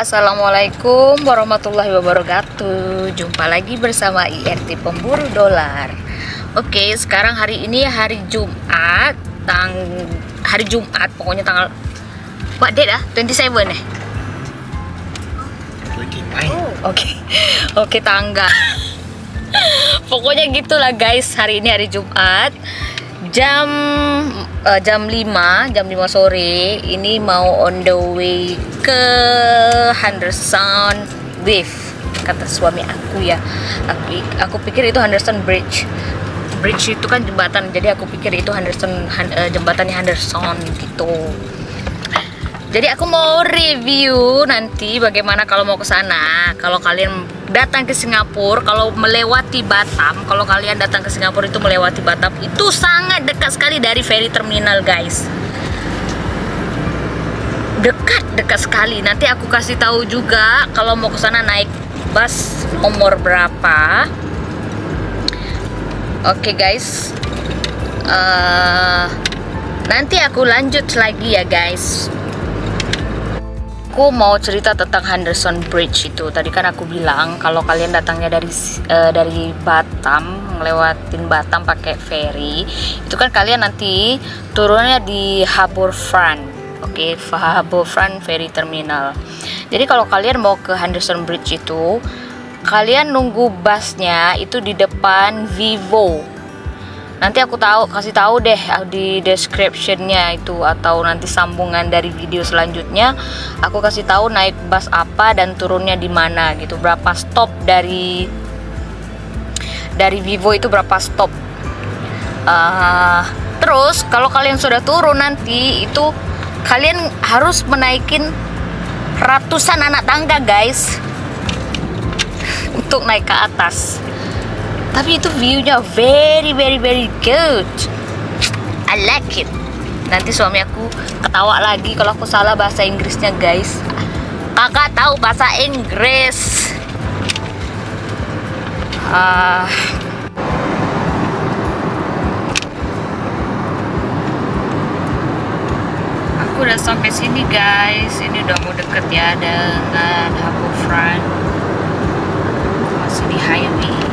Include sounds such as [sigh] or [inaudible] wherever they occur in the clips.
Assalamualaikum warahmatullahi wabarakatuh. Jumpa lagi bersama IRT Pemburu Dolar. Oke sekarang hari ini hari Jumat tang Hari Jumat pokoknya tanggal What date ah? 27 eh? Oh, Oke. Oke tanggal Pokoknya gitulah guys Hari ini hari Jumat Jam uh, jam 5 jam 5 sore ini mau on the way ke Henderson Wave kata suami aku ya. Aku, aku pikir itu Henderson Bridge. Bridge itu kan jembatan jadi aku pikir itu Henderson uh, jembatannya Henderson gitu jadi aku mau review nanti bagaimana kalau mau ke sana. Kalau kalian datang ke Singapura, kalau melewati Batam, kalau kalian datang ke Singapura itu melewati Batam, itu sangat dekat sekali dari ferry terminal, guys. Dekat, dekat sekali. Nanti aku kasih tahu juga kalau mau ke sana naik bus nomor berapa. Oke, okay, guys. Uh, nanti aku lanjut lagi ya, guys aku mau cerita tentang Henderson Bridge itu. Tadi kan aku bilang kalau kalian datangnya dari uh, dari Batam, ngelewatin Batam pakai ferry, itu kan kalian nanti turunnya di Harbour Front. Oke, okay, Harbour Front Ferry Terminal. Jadi kalau kalian mau ke Henderson Bridge itu, kalian nunggu busnya itu di depan Vivo nanti aku tahu kasih tahu deh ah, di descriptionnya itu atau nanti sambungan dari video selanjutnya. Aku kasih tahu naik bus apa dan turunnya di mana gitu. Berapa stop dari dari Vivo itu berapa stop. Uh, terus kalau kalian sudah turun nanti itu kalian harus menaikin ratusan anak tangga guys. [laughs] Untuk naik ke atas tapi itu viewnya very very very good. I like it. Nanti suami aku ketawa lagi kalau aku salah bahasa Inggrisnya guys. Kakak tahu bahasa Inggris. Uh, aku udah sampai sini guys. Ini udah mau deket ya dengan Harbour Front masih di highway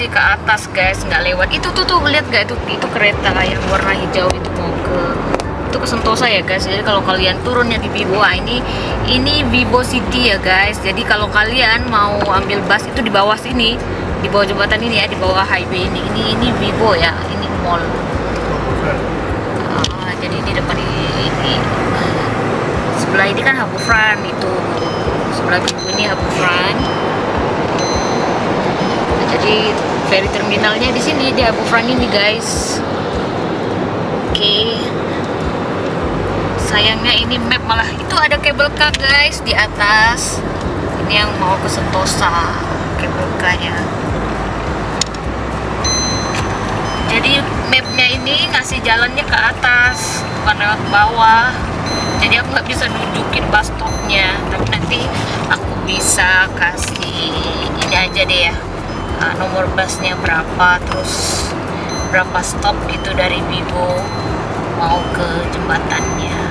ngasih ke atas guys. Nggak lewat. Itu tuh tuh lihat gak itu itu kereta yang warna hijau itu mau ke itu ke Sentosa ya guys. Jadi kalau kalian turunnya di Vivo ini ini Vivo City ya guys. Jadi kalau kalian mau ambil bus itu di bawah sini di bawah jembatan ini ya di bawah highway ini. Ini ini Vivo ya ini mall. Ah, jadi di depan ini, ini sebelah ini kan Front itu. Sebelah ini Front jadi ferry terminalnya di sini di Abu Frang ini guys. Oke. Okay. sayangnya ini map malah itu ada kabel car guys di atas. Ini yang mau ke Sentosa kabel nya jadi mapnya ini ngasih jalannya ke atas bukan lewat bawah. Jadi aku nggak bisa nunjukin bus stopnya. Tapi nanti aku bisa kasih ini aja deh ya uh, nomor busnya berapa terus berapa stop gitu dari Vivo mau ke jembatannya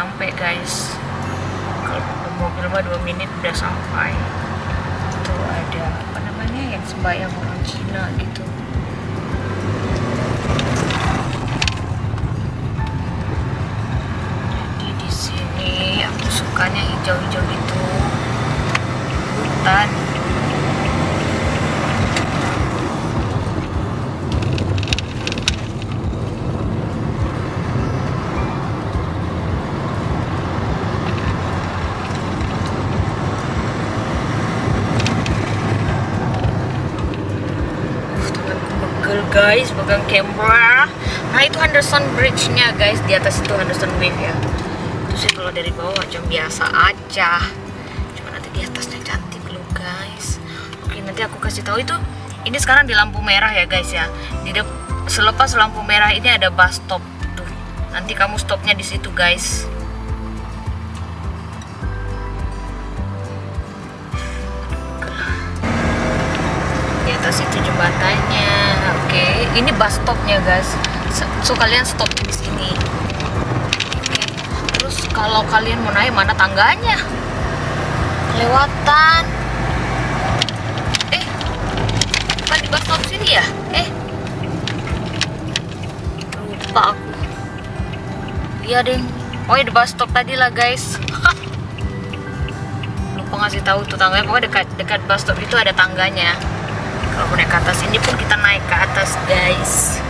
nyampe guys. Kalau mobil mah 2 menit udah sampai. Itu ada apa namanya yang sembahyang orang Cina gitu. Jadi di sini aku sukanya hijau-hijau itu hutan Uh, tanganku pegel guys pegang kamera. Nah itu Henderson Bridge-nya guys di atas itu Henderson Wave ya. Itu sih kalau dari bawah macam biasa aja. Cuma nanti di atasnya cantik loh guys. Oke nanti aku kasih tahu. Itu ini sekarang di lampu merah ya guys ya. Di selepas lampu merah ini ada bus stop. Tuh nanti kamu stopnya di situ guys ini bus stopnya guys. So, kalian stop di sini. Terus kalau kalian mau naik mana tangganya? Kelewatan eh bukan di bus stop sini ya? Eh. Lupa aku. Iya deh oh ya di bus stop tadi lah guys. [laughs] Lupa ngasih tahu tuh tangganya. Pokoknya dekat dekat bus stop itu ada tangganya kalau naik ke atas ini pun kita naik ke atas guys.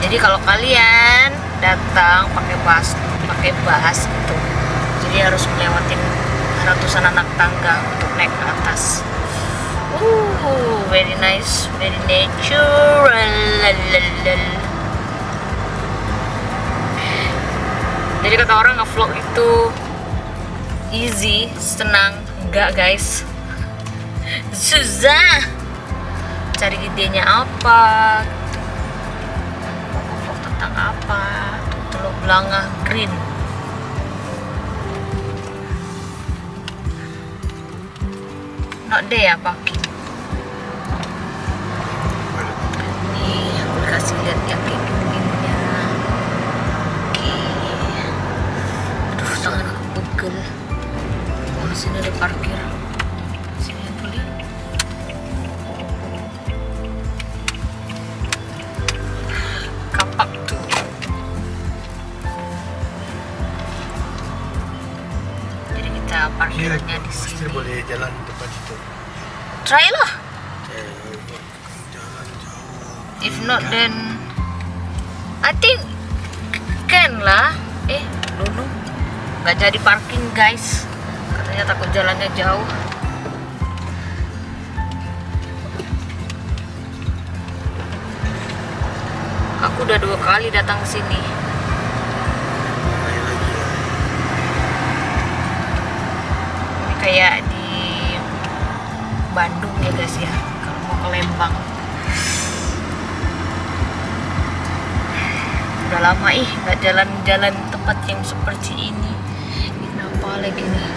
Jadi kalau kalian datang pakai bus pakai bus gitu jadi harus melewatin ratusan anak tangga untuk naik ke atas. Uh very nice very natural. Jadi kata orang ngevlog itu easy senang enggak guys. Susah cari idenya apa gitu. ngomong tentang apa teluk belanga green. Not there ya parking nih aku kasih lihat yang kayak gini-gininya. Oke. Aduh tangan aku pegel. Oh sini ada parkir jalan depan situ. try lah jalan jauh. if not then I think can lah eh dulu nggak jadi parking guys katanya takut jalannya jauh aku udah dua kali datang ke sini ya. ini kayak di Bandung ya guys ya. Kalau mau ke Lembang. Udah lama ih nggak jalan-jalan tempat yang seperti ini. Kenapa lagi nih?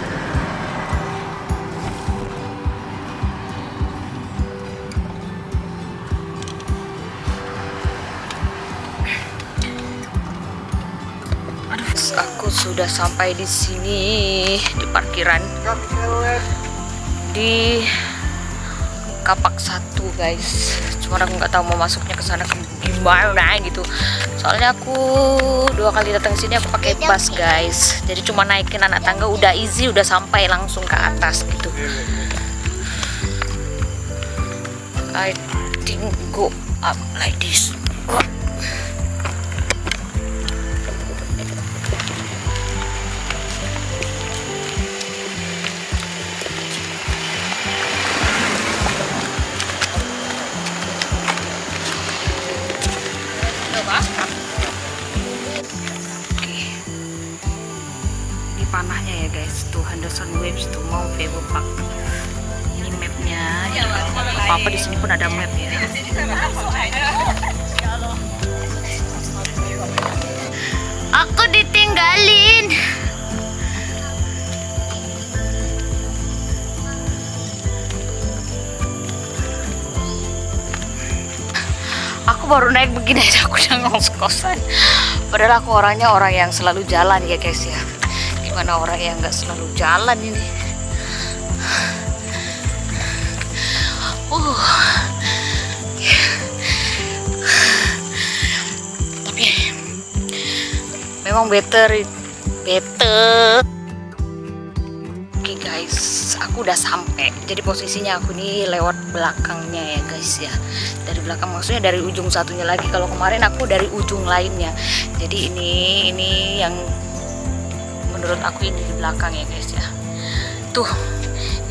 Aku sudah sampai di sini di parkiran di kapak satu guys. Cuma aku nggak tahu mau masuknya ke sana gimana gitu. Soalnya aku dua kali datang sini aku pakai bus guys. Jadi cuma naikin anak tangga udah easy udah sampai langsung ke atas gitu. I think go up like this Waves tuh mau Vevo Park. Ini mapnya. Apa apa di sini pun ada map ya. Aku ditinggalin. Aku baru naik begini aja aku udah ngos-kosan. Padahal aku orangnya orang yang selalu jalan ya guys ya. Gimana orang yang nggak selalu jalan ini? Uh. Tapi memang better better. Oke guys, aku udah sampai. Jadi posisinya aku nih lewat belakangnya ya guys ya. Dari belakang maksudnya dari ujung satunya lagi. Kalau kemarin aku dari ujung lainnya. Jadi ini ini yang menurut aku ini di belakang ya guys ya. Tuh,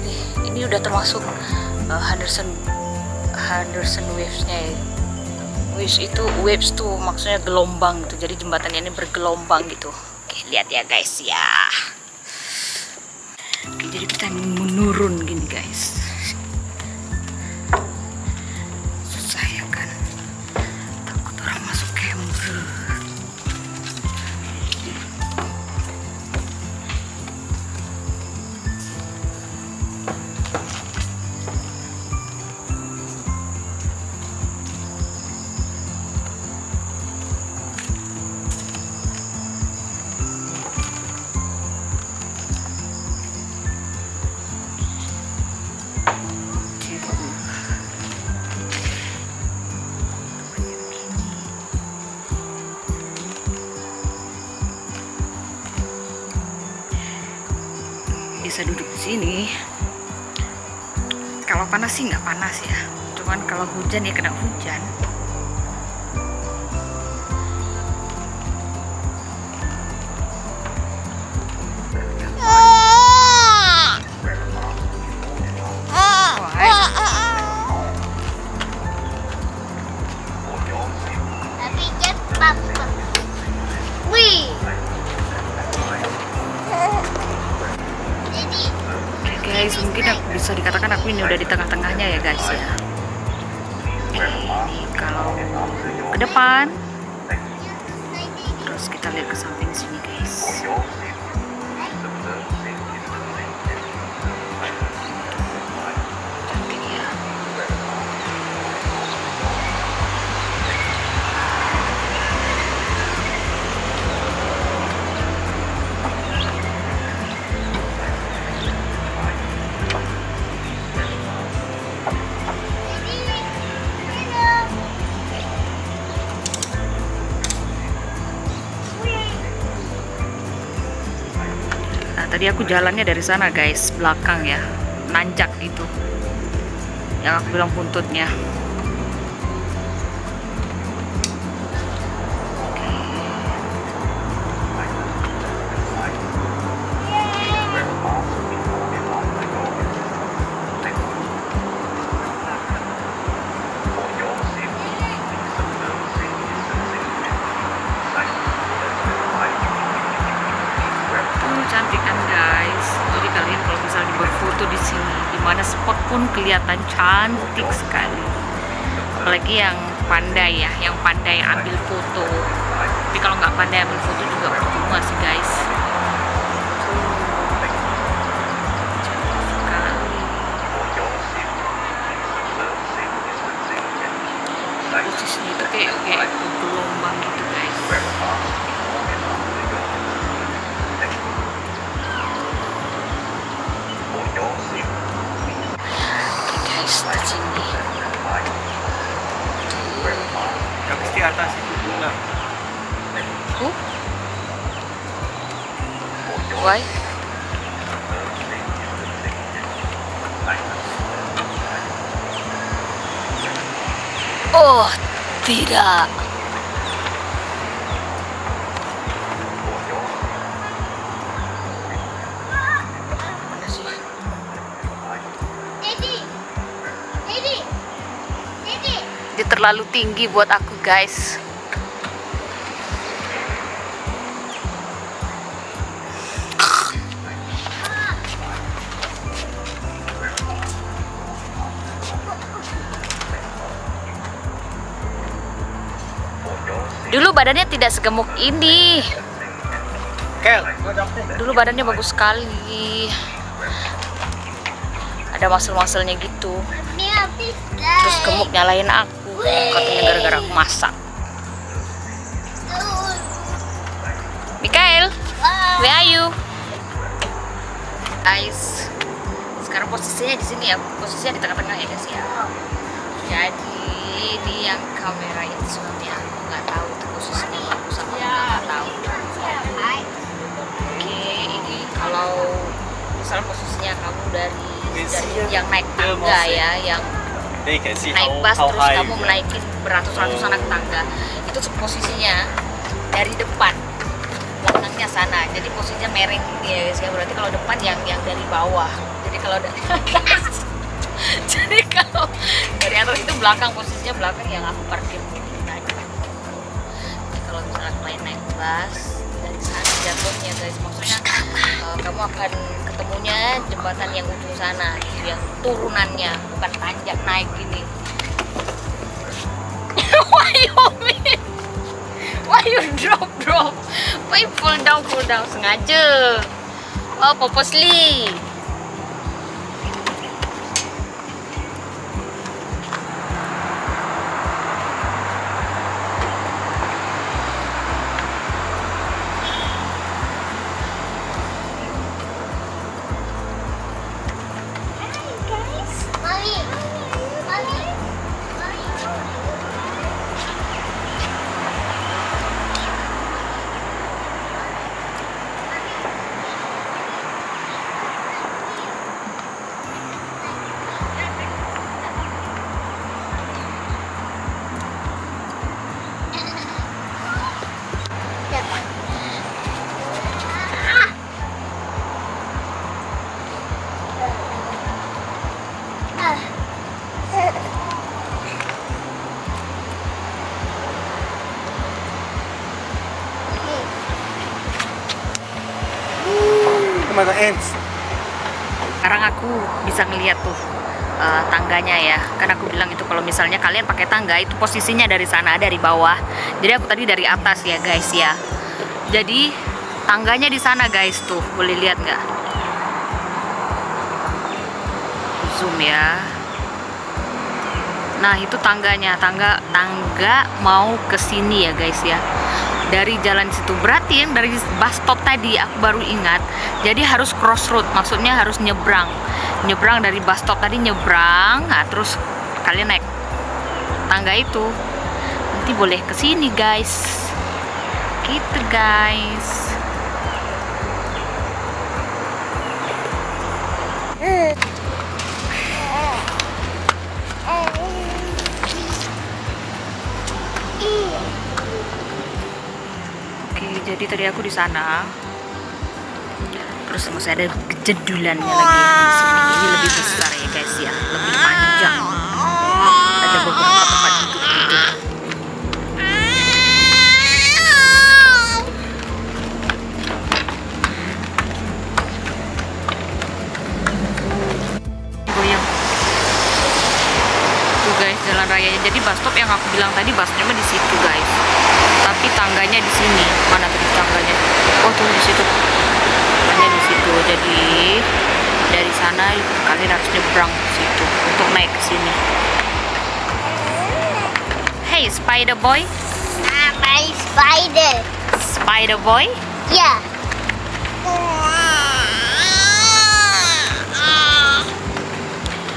ini ini udah termasuk uh, Henderson Henderson Waves-nya ya. Waves itu waves tuh maksudnya gelombang gitu. Jadi jembatannya ini bergelombang gitu. Oke, lihat ya guys ya. Oke, jadi kita menurun gini sini kalau panas sih nggak panas ya. Cuman kalau hujan ya kena hujan tadi aku jalannya dari sana, guys, belakang ya. Nanjak gitu. Yang aku bilang buntutnya. Spot pun kelihatan cantik sekali. Apalagi yang pandai ya, yang pandai ambil foto. Tapi kalau nggak pandai ambil foto juga percuma sih, guys. Oh, tidak. Terlalu tinggi buat aku, guys. Badannya tidak segemuk ini. Kel. dulu badannya bagus sekali. Ada muscle-musclenya gitu. Terus gemuk nyalain aku. Katanya gara-gara aku masak. Mikael where are you? Guys sekarang posisinya di sini ya. Posisinya di tengah-tengah ya guys ya. Jadi ini yang kamera nggak tahu nggak oke ini kalau misalnya posisinya kamu dari dari yang naik tangga ya yang naik bus terus kamu menaikin beratus-ratus anak tangga. Itu posisinya dari depan. Belakangnya sana. Jadi posisinya mereng gitu ya guys ya. Berarti kalau depan yang yang dari bawah. Jadi kalau dari atas [laughs] jadi kalau dari atas itu belakang posisinya belakang yang aku parkir kalau misalnya kalian naik bus dari sana jatuhnya guys. Maksudnya eh, kamu akan ketemunya jembatan yang ujung sana yang turunannya bukan tanjak naik gini. [laughs] Why you mean? Why you drop drop? Why you fall down fall down? Sengaja. Oh purposely The ants. sekarang aku bisa ngeliat tuh eh, tangganya ya. Kan aku bilang itu kalau misalnya kalian pakai tangga itu posisinya dari sana dari bawah. Jadi aku tadi dari atas ya guys ya. Jadi tangganya di sana guys tuh. Boleh lihat nggak? Zoom ya. Nah itu tangganya. Tangga tangga mau ke sini ya guys ya dari jalan situ berarti yang dari bus stop tadi aku baru ingat. Jadi harus crossroad maksudnya harus nyebrang. Nyebrang dari bus stop tadi nyebrang nah terus kalian naik tangga itu. Nanti boleh ke sini guys. Gitu guys. Oke, jadi tadi aku di sana. Terus masih ada kejedulannya lagi di sini. Ini lebih besar ya guys ya, lebih panjang. Guys, jalan rayanya. Jadi bus stop yang aku bilang tadi busnya di situ guys. Tapi tangganya di sini. Mana tadi tangganya? Oh tuh di situ. Tangganya di situ. Jadi dari sana kalian harus nyebrang ke situ untuk naik ke sini. Hey Spider Boy, Ah, my spider. Spider Boy. Yeah.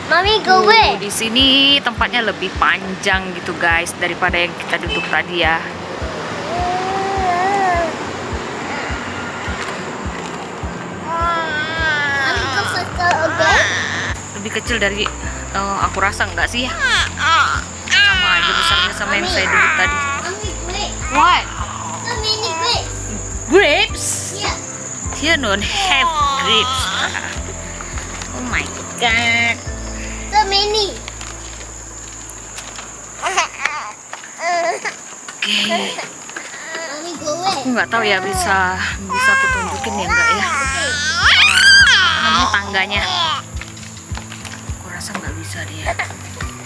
Mami, go away. di sini tempatnya lebih panjang gitu guys daripada yang kita duduk tadi ya. Lebih kecil dari eh, aku rasa enggak sih ya? Sama aja besarnya sama yang saya duduk tadi. What? Grapes. Yeah. Don't have grapes. Oh my god. So many. Oke. Away. Aku nggak tahu ya bisa bisa aku tunjukin ya enggak ya. Namanya tangganya. Aku rasa nggak bisa dia.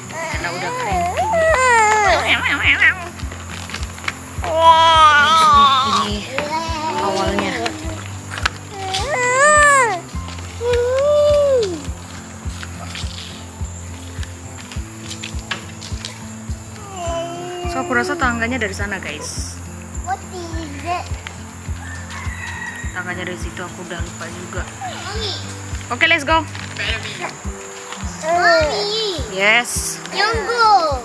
Karena udah cranky. Ini awalnya. So aku rasa tangganya dari sana guys. Tangganya dari situ aku udah lupa juga. Oke, let's go. Mommy. Yes. Jungle.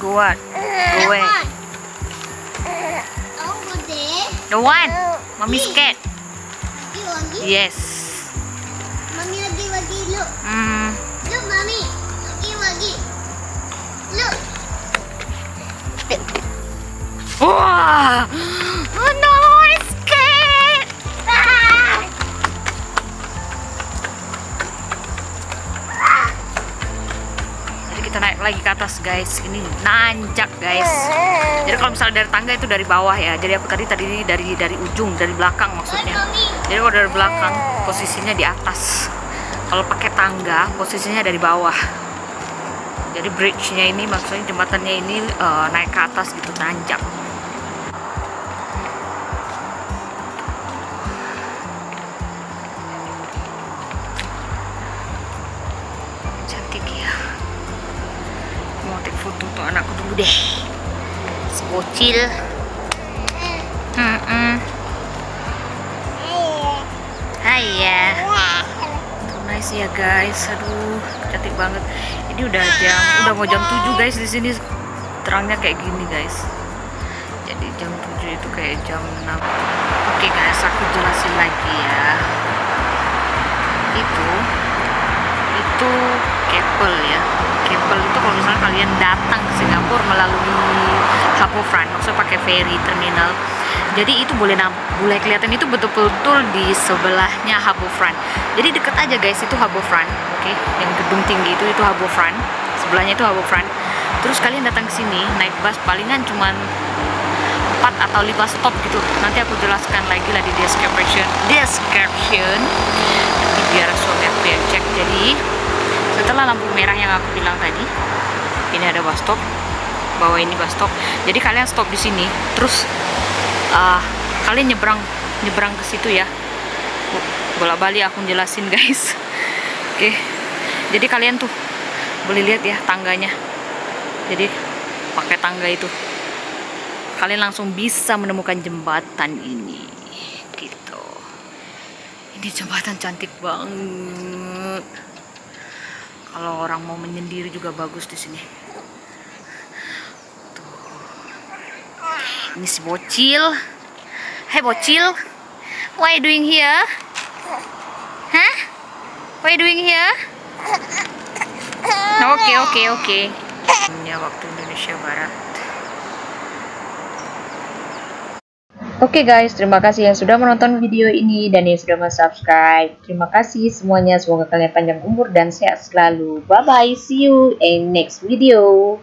Go what? Go away. Don't go there. The one. Mommy scared. Yes. Mommy lagi lagi. Look. Hmm. Look, mommy. Lagi lagi. Look. Oh kita naik lagi ke atas guys. Ini nanjak guys. Jadi kalau misalnya dari tangga itu dari bawah ya. Jadi aku tadi tadi dari dari ujung, dari belakang maksudnya. Jadi kalau dari belakang posisinya di atas. Kalau pakai tangga posisinya dari bawah. Jadi bridge-nya ini maksudnya jembatannya ini eh, naik ke atas gitu nanjak. Dulu deh. Sekocil. Hmm, Hai ya. Nice ya guys. Aduh, cantik banget. Ini udah jam udah mau jam 7 guys di sini terangnya kayak gini guys. Jadi jam 7 itu kayak jam 6. Oke guys, aku jelasin lagi ya. Itu itu Keppel ya. Keppel itu kalau misalnya kalian datang ke Singapura melalui Harbourfront, maksudnya pakai ferry terminal. Jadi itu boleh boleh kelihatan itu betul-betul di sebelahnya Harbourfront. Jadi deket aja guys itu Harbourfront, oke? Yang gedung tinggi itu itu Harbourfront. Sebelahnya itu Harbourfront. Terus kalian datang ke sini naik bus palingan cuman 4 atau 5 stop gitu. Nanti aku jelaskan lagi lah di description. Description. Nanti biar aku yang cek. Jadi setelah lampu merah yang aku bilang tadi, ini ada bus stop. Bawah ini bus stop. Jadi kalian stop di sini. Terus ah, kalian nyebrang nyebrang ke situ ya. Bola balik aku jelasin [laughs] guys. Oke. Jadi kalian tuh boleh lihat ya tangganya. Jadi pakai tangga itu kalian langsung bisa menemukan jembatan ini gitu ini jembatan cantik banget kalau orang mau menyendiri juga bagus di sini. Ini si bocil. Hai bocil. What are you doing here? Hah? what are you doing here? Oke oke oke. Ini waktu Indonesia Barat Oke guys, terima kasih yang sudah menonton video ini dan yang sudah subscribe. Terima kasih semuanya, semoga kalian panjang umur dan sehat selalu. Bye bye, see you in next video.